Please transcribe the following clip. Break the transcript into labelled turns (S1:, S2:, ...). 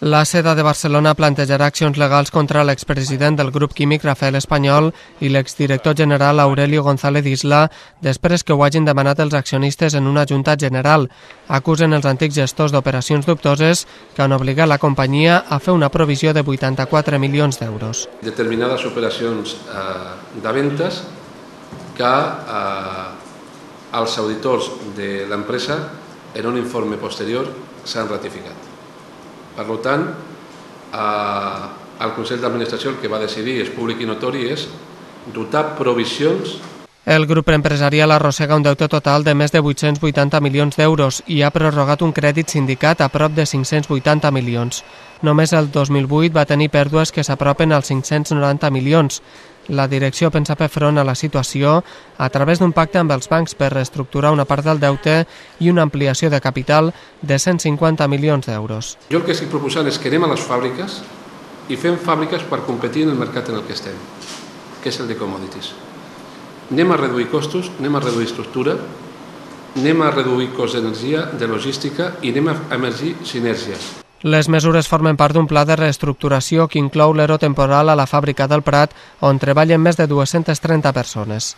S1: La seda de Barcelona plantejarà accions legals contra l'expresident del grup químic Rafael Espanyol i l'exdirector general Aurelio González Isla després que ho hagin demanat els accionistes en una junta general. Acusen els antics gestors d'operacions dubtoses que han obligat la companyia a fer una provisió de 84 milions d'euros.
S2: Determinades operacions eh, de ventes que eh, els auditors de l'empresa en un informe posterior s'han ratificat. Per tant, eh, el Consell d'Administració el que va decidir és públic i notori és dotar provisions
S1: el grup empresarial arrossega un deute total de més de 880 milions d'euros i ha prorrogat un crèdit sindicat a prop de 580 milions. Només el 2008 va tenir pèrdues que s'apropen als 590 milions. La direcció pensa fer front a la situació a través d'un pacte amb els bancs per reestructurar una part del deute i una ampliació de capital de 150 milions d'euros.
S2: Jo el que estic proposant és que anem a les fàbriques i fem fàbriques per competir en el mercat en el que estem, que és el de commodities anem a reduir costos, anem a reduir estructura, anem a reduir cost d'energia, de logística i anem a emergir sinergies.
S1: Les mesures formen part d'un pla de reestructuració que inclou l'ero temporal a la fàbrica del Prat, on treballen més de 230 persones.